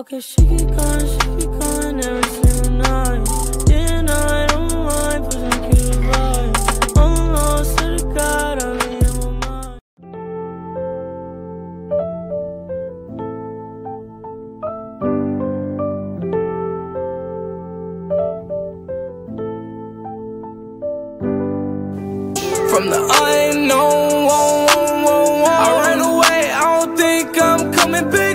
Okay, she keep calling, she keep calling every single night. I don't mind. I'm lost to the God, I'm in my mind. From the unknown. I ran away, I don't think I'm coming back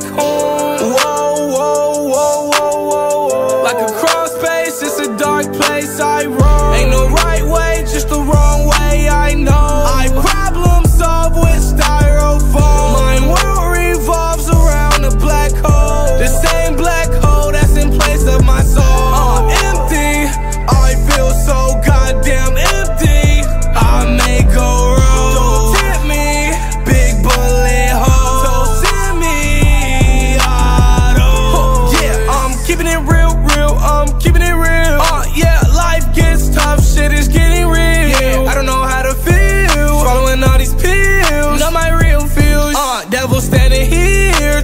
dark place I roam. Ain't no right way, just the wrong way, I know. I problem solve with styrofoam. My world revolves around a black hole. The same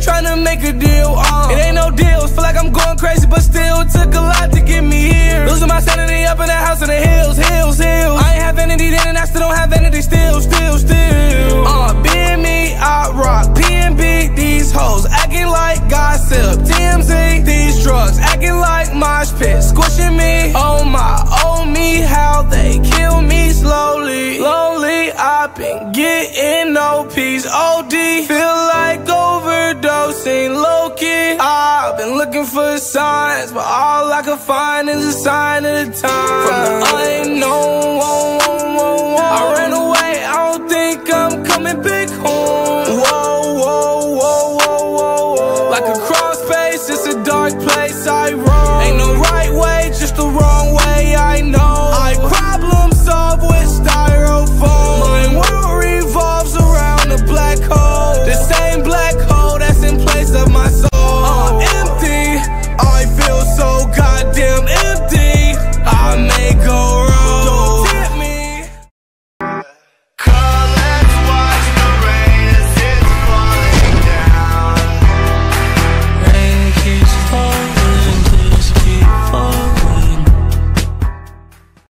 to make a deal. Uh, it ain't no deals. Feel like I'm going crazy, but still it took a lot to get me here. Losing my sanity up in the house in the hills, hills, hills. I ain't have vanity then, and I still don't have vanity. Still, still, still. Uh, being me, I rock. PNB, these hoes acting like gossip. TMZ, these drugs acting like mosh pit, squishing me. Oh my, oh me, how they kill me slowly. Lonely, I've been getting no peace. OD, feel for signs, but all I can find is a sign of the time. From the unknown, whoa, whoa, whoa, whoa. I ran away, I don't think I'm coming back home. Whoa, whoa, whoa, whoa, whoa, whoa. Like a cross space, it's a dark place I roam. Ain't no right way, just the wrong